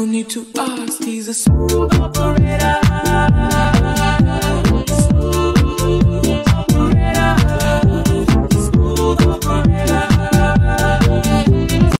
no need to ask, he's a smooth operator.